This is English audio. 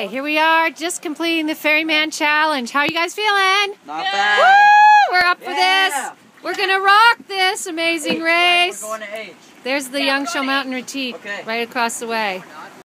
Okay, here we are, just completing the Ferryman Challenge. How are you guys feeling? Not yeah. bad. We're up for Yeah. this. We're gonna rock this amazing race. We're. There's the Yangshuo Mountain Retreat Okay. right across the way.